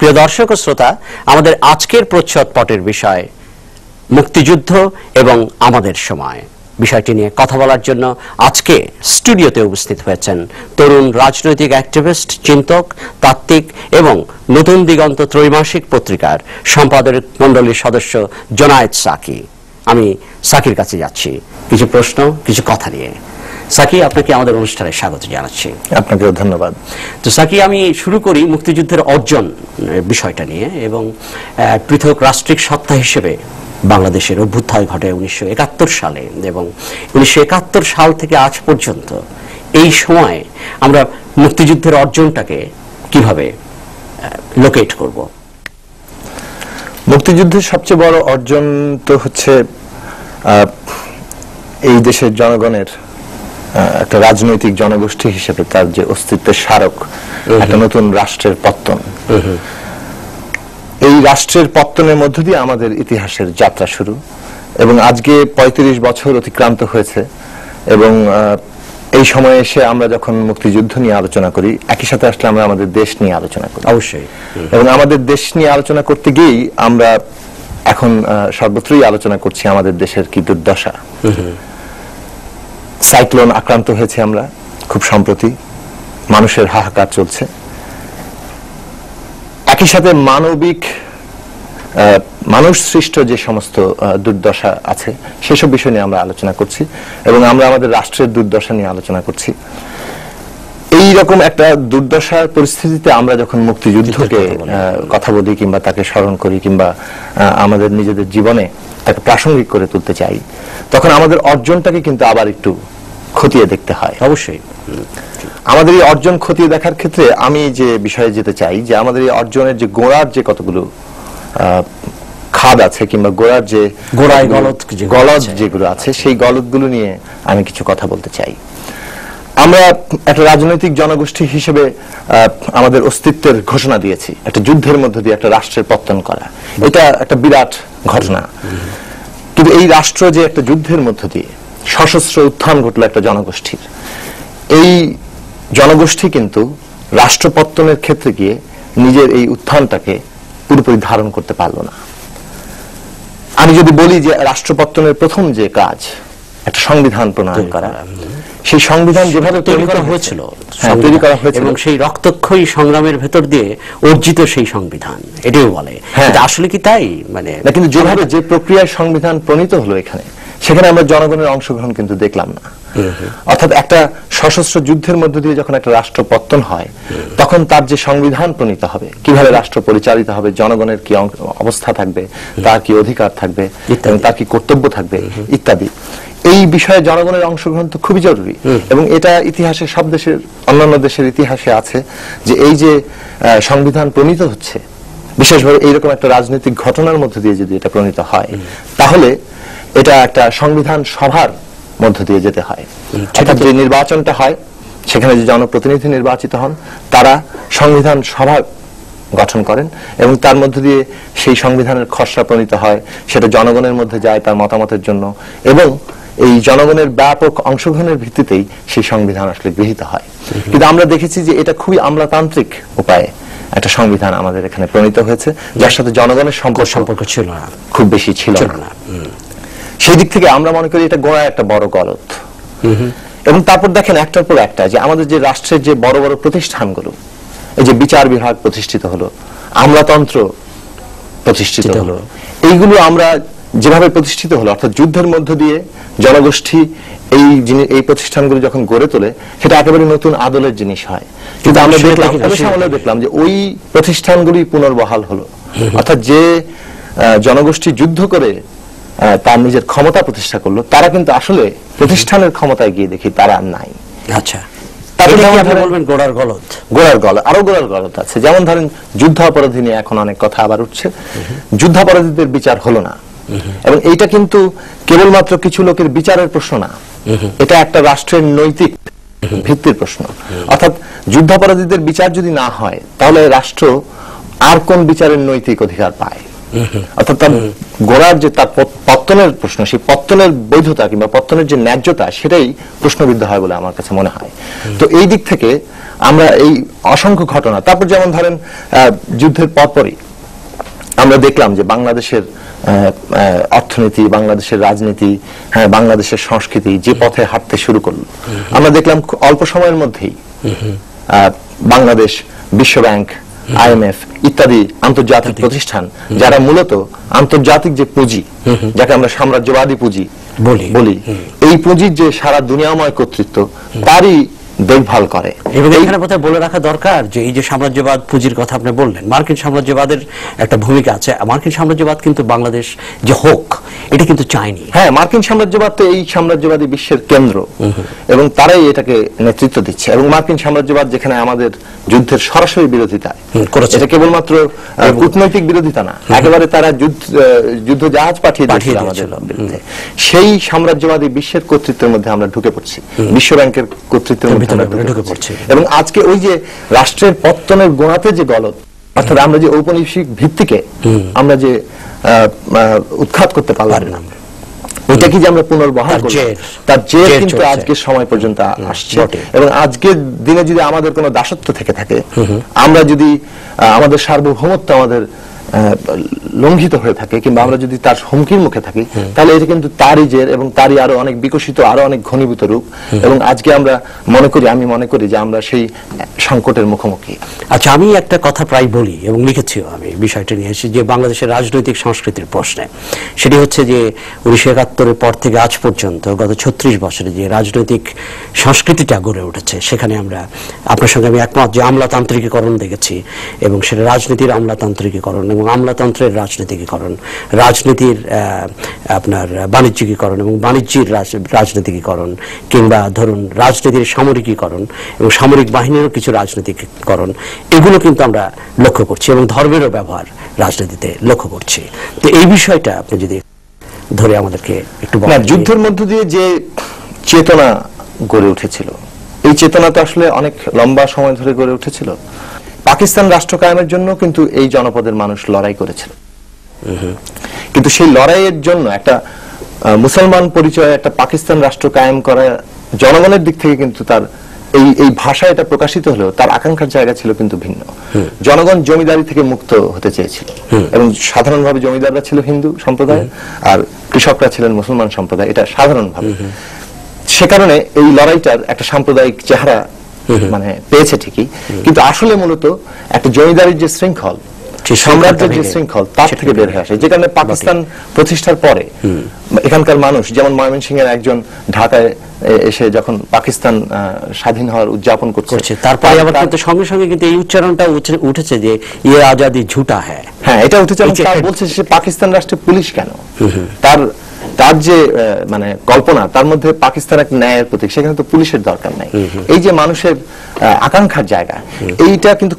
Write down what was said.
প্রিয় দর্শক ও শ্রোতা, আমাদের আজকের প্রচ্ছদ পটের বিষয়, মুক্তিযুদ্ধ এবং আমাদের সময়। বিষয়টি নিয়ে কথা বলার জন্য আজকে স্টুডিওতে উপস্থিত হয়েছেন তরুণ রাজনৈতিক অ্যাক্টিভিস্ট, চিন্তক, তাত্ত্বিক এবং নতুন দিগন্ত ত্রৈমাসিক পত্রিকার সম্পাদক মণ্ডলীর সদস্য জোনায়েদ সাকি। আমি সাকির কাছে যাচ্ছি। কিছু প্রশ্ন, কিছু কথা নিয়ে। সাকি আপনাকে আমাদের অনুষ্ঠানে স্বাগত জানাচ্ছি। আপনাকেও ধন্যবাদ। তো সাকি আমি শুরু করি মুক্তিযুদ্ধের অর্জন বিষয়টা নিয়ে এবং পৃথক রাষ্ট্রিক সত্তা হিসেবে বাংলাদেশের অভ্যুত্থান ঘটে উনিশশো একাত্তর সালে এবং উনিশশো একাত্তর সাল থেকে আজ পর্যন্ত এই সময় আমরা মুক্তিযুদ্ধের অর্জনটাকে কীভাবে লোকেট করব? মুক্তিযুদ্ধের সবচেয়ে বড় অর্জন তো হচ্ছে এই দেশের জনগণের একটা রাজনৈতিক জনগোষ্ঠী হিসেবে তার যে অস্তিত্বের স্মারক একটা নতুন রাষ্ট্রের পত্তন। এই রাষ্ট্রের পত্তনের মধ্য দিয়ে আমাদের ইতিহাসের যাত্রা শুরু এবং আজকে ৩৫ বছর অতিক্রান্ত হয়েছে এবং এই সময়ে এসে আমরা যখন মুক্তিযুদ্ধ নিয়ে আলোচনা করি একই সাথে আসলে আমরা আমাদের দেশ নিয়ে আলোচনা করি। অবশ্যই। এবং আমাদের দেশ নিয়ে আলোচনা করতে গিয়েই আমরা এখন সর্বত্রই আলোচনা করছি আমাদের দেশের কি দুর্দশা। সাইক্লোন আক্রান্ত হয়েছে আমরা খুব সম্প্রতি। মানুষের হাহাকার চলছে। একই সাথে মানবিক মানুষ সৃষ্ট যে সমস্ত দুর্দশা আছে সেসব বিষয় নিয়ে আমরা আলোচনা করছি এবং আমরা আমাদের রাষ্ট্রের দুর্দশা নিয়ে আলোচনা করছি। এই রকম একটা দুর্দশার পরিস্থিতিতে আমরা যখন মুক্তিযুদ্ধকে কথা বলি। আহ, কথা বলি কিংবা তাকে স্মরণ করি কিংবা আমাদের নিজেদের জীবনে তাকে প্রাসঙ্গিক করে তুলতে চাই তখন আমাদের অর্জনটাকে কিন্তু আবার একটু খতিয়ে দেখতে হয় অবশ্যই। আমাদের এই অর্জন খতিয়ে দেখার ক্ষেত্রে আমি যে বিষয়ে যেতে চাই যে আমাদের এই অর্জনের যে গোড়ার যে কতগুলো আহ, খাদ আছে কিংবা গোড়ার যে গোড়ায় গলদ যে গলদ যেগুলো আছে সেই গলদগুলো নিয়ে আমি কিছু কথা বলতে চাই। আমরা একটা রাজনৈতিক জনগোষ্ঠী হিসেবে আমাদের অস্তিত্বের ঘোষণা দিয়েছি। একটা যুদ্ধের মধ্য দিয়ে একটা রাষ্ট্রের পত্তন করা। এটা একটা বিরাট ঘটনা। কিন্তু এই রাষ্ট্র যে একটা যুদ্ধের মধ্য দিয়ে সশস্ত্র উত্থান ঘটলো একটা জনগোষ্ঠীর। এই জনগোষ্ঠী কিন্তু রাষ্ট্রপত্তনের ক্ষেত্রে গিয়ে নিজের এই উত্থানটাকে পুরোপুরি ধারণ করতে পারল না। আমি যদি বলি যে রাষ্ট্রপত্তনের প্রথম যে কাজ, একটা সংবিধান প্রণয়ন করা। সেই সংবিধান যেভাবে তৈরি করা হয়েছিল। হ্যাঁ, তৈরি করা হয়েছিল। এবং সেই রক্তক্ষয়ী সংগ্রামের ভেতর দিয়ে অর্জিত সেই সংবিধান এটাও বলে। হ্যাঁ। আসলে কি তাই? মানে না কিন্তু যেভাবে যে প্রক্রিয়ায় সংবিধান প্রণীত হলো এখানে সেখানে আমরা জনগণের অংশগ্রহণ কিন্তু দেখলাম না। অর্থাৎ একটা সশস্ত্র যুদ্ধের মধ্য দিয়ে যখন একটা রাষ্ট্র পত্তন হয় তখন তার যে সংবিধান প্রণীত হবে কীভাবে রাষ্ট্র পরিচালিত হবে জনগণের কি অবস্থা থাকবে তার কি অধিকার থাকবে তার কি কর্তব্য থাকবে ইত্যাদি। এই বিষয়ে জনগণের অংশগ্রহণ তো খুবই জরুরি। এবং এটা ইতিহাসে সব দেশের অন্যান্য দেশের ইতিহাসে আছে যে এই যে সংবিধান প্রণীত হচ্ছে বিশেষভাবে এইরকম একটা রাজনৈতিক ঘটনার মধ্য দিয়ে যদি এটা প্রণীত হয় তাহলে এটা একটা সংবিধান সভার মধ্য দিয়ে যেতে হয়। অর্থাৎ যে নির্বাচনটা হয় সেখানে যে জনপ্রতিনিধি নির্বাচিত হন তারা সংবিধান সভা গঠন করেন এবং তার মধ্য দিয়ে সেই সংবিধানের খসড়া প্রণীত হয় সেটা জনগণের মধ্যে যায় তার মতামতের জন্য এবং এই জনগণের ব্যাপক অংশগ্রহণের ভিত্তিতেই সেই সংবিধান আসলে গৃহীত হয়। কিন্তু আমরা দেখেছি যে এটা খুবই আমলাতান্ত্রিক উপায়ে একটা সংবিধান আমাদের এখানে প্রণীত হয়েছে যার সাথে জনগণের সম্পর্ক সম্পর্ক ছিল না। খুব বেশি ছিল না। সেই দিক থেকে আমরা মনে করি এটা গোড়ায় একটা বড় গলত এবং তারপর দেখেন একটার পর একটা যে আমাদের যে রাষ্ট্রের যে বড় বড় প্রতিষ্ঠানগুলো এই যে বিচার বিভাগ প্রতিষ্ঠিত হলো আমলাতন্ত্র প্রতিষ্ঠিত হলো। এইগুলো আমরা যেভাবে প্রতিষ্ঠিত হলো অর্থাৎ যুদ্ধের মধ্য দিয়ে জনগোষ্ঠী এই জিনিস এই প্রতিষ্ঠানগুলো যখন গড়ে তোলে সেটা একেবারে নতুন আদলের জিনিস হয়। কিন্তু আমরা দেখলাম দেখলাম যে ওই প্রতিষ্ঠানগুলি পুনর্বহাল হলো। অর্থাৎ যে জনগোষ্ঠী যুদ্ধ করে তার নিজের ক্ষমতা প্রতিষ্ঠা করল তারা কিন্তু আসলে প্রতিষ্ঠানের ক্ষমতায় গিয়ে দেখি তারা নাই। আচ্ছা। তারপরে এটা কি যেমন ধরেন- বলবেন গোড়ার গলদ। গোড়ার গল আরও গোড়ার গলত আছে। যেমন ধরেন যুদ্ধাপরাধী নিয়ে এখন অনেক কথা আবার উঠছে। যুদ্ধাপরাধীদের বিচার হলো না। এবং এইটা কিন্তু কেবলমাত্র কিছু লোকের বিচারের প্রশ্ন না। এটা একটা রাষ্ট্রের নৈতিক ভিত্তির প্রশ্ন। অর্থাৎ যুদ্ধাপরাধীদের বিচার যদি না হয় তাহলে রাষ্ট্র আর কোন বিচারের নৈতিক অধিকার পায়? অর্থাৎ তার গোড়ার যে তার পত্তনের প্রশ্ন সেই পত্তনের বৈধতা কিংবা পত্তনের যে ন্যায্যতা সেটাই প্রশ্নবিদ্ধ হয় বলে আমার কাছে মনে হয়। তো এই দিক থেকে আমরা এই অসংখ্য ঘটনা তারপর যেমন ধরেন আহ, যুদ্ধের পরপরই আমরা দেখলাম যে বাংলাদেশের আহ, অর্থনীতি বাংলাদেশের রাজনীতি হ্যাঁ বাংলাদেশের সংস্কৃতি যে পথে হাঁটতে শুরু করল। আমরা দেখলাম অল্প সময়ের মধ্যেই বাংলাদেশ বিশ্ব ব্যাংক আইএমএফ ইত্যাদি আন্তর্জাতিক প্রতিষ্ঠান যারা মূলত আন্তর্জাতিক যে পুঁজি যাকে আমরা সাম্রাজ্যবাদী পুঁজি বলি। বলি এই পুঁজির যে সারা দুনিয়াময় কর্তৃত্ব তারই দেখভাল করে। এবং এখানে বোধহয় বলে রাখা দরকার যে এই যে সাম্রাজ্যবাদ পুঁজির কথা আপনি বললেন মার্কিন সাম্রাজ্যবাদের একটা ভূমিকা আছে। মার্কিন সাম্রাজ্যবাদ কিন্তু বাংলাদেশ যে হোক এটা কিন্তু চায়নি। হ্যাঁ মার্কিন সাম্রাজ্যবাদ তো এই সাম্রাজ্যবাদী বিশ্বের কেন্দ্র। এবং তারাই এটাকে নেতৃত্ব দিচ্ছে। এবং মার্কিন সাম্রাজ্যবাদ যেখানে আমাদের যুদ্ধের সরাসরি বিরোধিতা করেছে। এটা কেবলমাত্র কূটনৈতিক বিরোধিতা না। একেবারে তারা যুদ্ধ যুদ্ধ জাহাজ পাঠিয়ে দিয়েছিল আমাদের বিরুদ্ধে। সেই সাম্রাজ্যবাদী বিশ্বের কর্তৃত্বের মধ্যে আমরা ঢুকে পড়ছি। বিশ্ব ব্যাংকের কর্তৃত্বের মধ্যে ভিতরে ঢুকে ঢুকে পড়ছি। পড়ছি। এবং আজকে ওই যে রাষ্ট্রের পত্তনের গোড়াতে যে গলত অর্থাৎ আমরা যে ঔপনিবেশিক ভিত্তিকে আমরা যে উৎখাত করতে পারলাম। না ওইটা কি যে আমরা পুনর্বহাল তার জের। কিন্তু। আজকের সময় পর্যন্ত আসছে। এবং আজকের দিনে যদি আমাদের কোনো দাসত্ব থেকে থাকে আমরা যদি আমাদের সার্বভৌমত্ব আমাদের লঙ্ঘিত হয়ে থাকে কিংবা আমরা যদি তার হুমকির মুখে থাকি তাহলে এটা কিন্তু তারই জের এবং তারই আরও অনেক বিকশিত আরও অনেক ঘনীভূত রূপ। এবং আজকে আমরা মনে করি আমি মনে করি যে আমরা সেই সংকটের মুখোমুখি। আচ্ছা আমি একটা কথা প্রায় বলি এবং লিখেছিও আমি বিষয়টা নিয়ে এসেছি যে বাংলাদেশের রাজনৈতিক সংস্কৃতির প্রশ্নে। সেটি হচ্ছে যে উনিশশো একাত্তরের পর থেকে আজ পর্যন্ত গত ছত্রিশ বছরে যে রাজনৈতিক সংস্কৃতিটা গড়ে উঠেছে সেখানে আমরা আপনার সঙ্গে আমি একমত যে আমলাতান্ত্রিকীকরণ দেখেছি এবং সেটা রাজনীতির আমলাতান্ত্রিকীকরণ এবং আমলাতন্ত্রের রাজনীতিকীকরণ, রাজনীতির আপনার বাণিজ্যিকীকরণ এবং বাণিজ্যের রাজনীতিকীকরণ কিংবা ধরুন রাজনীতির সামরিকীকরণ এবং সামরিক বাহিনীরও কিছু রাজনীতিকরণ এগুলো কিন্তু আমরা লক্ষ্য করছি এবং ধর্মেরও ব্যবহার রাজনীতিতে লক্ষ্য করছি। তো এই বিষয়টা আপনি যদি ধরে আমাদেরকে একটু যুদ্ধের মধ্য দিয়ে যে চেতনা গড়ে উঠেছিল, এই চেতনা তো আসলে অনেক লম্বা সময় ধরে গড়ে উঠেছিল। পাকিস্তান রাষ্ট্র কায়েমের জন্য কিন্তু এই জনপদের মানুষ লড়াই করেছিল। কিন্তু সেই লড়াইয়ের জন্য একটা মুসলমান পরিচয়ে একটা পাকিস্তান রাষ্ট্র কায়েম করা জনগণের দিক থেকে কিন্তু তার এই এই ভাষা এটা প্রকাশিত হলেও তার আকাঙ্ক্ষার জায়গা ছিল কিন্তু ভিন্ন। জনগণ জমিদারি থেকে মুক্ত হতে চেয়েছিল। এবং সাধারণভাবে জমিদাররা ছিল হিন্দু সম্প্রদায় আর কৃষকরা ছিলেন মুসলমান সম্প্রদায় এটা সাধারণভাবে। সে কারণে এই লড়াইটার একটা সাম্প্রদায়িক চেহারা মানে পেয়েছে ঠিকই। কিন্তু আসলে মূলত একটা জমিদারির যে শৃঙ্খল সাম্রাজ্যের যে শৃঙ্খল তার থেকে বের হয়ে আসে। যে কারণে পাকিস্তান প্রতিষ্ঠার পরে এখানকার মানুষ যেমন ময়মনসিংহের একজন ঢাকায় এসে যখন পাকিস্তান স্বাধীন হওয়ার উদযাপন করছে তারপরে আবার কিন্তু সঙ্গে সঙ্গে কিন্তু এই উচ্চারণটা উঠেছে যে ইয়ে আজাদি ঝুটা হ্যাঁ হ্যাঁ এটা উঠেছে বলছে সে পাকিস্তান রাষ্ট্রের পুলিশ কেন? তার তার যে মানে কল্পনা তার মধ্যে পাকিস্তান এক ন্যায়ের প্রতীক সেখানে তো পুলিশের দরকার নাই। এই যে মানুষের আকাঙ্ক্ষার জায়গা এইটা কিন্তু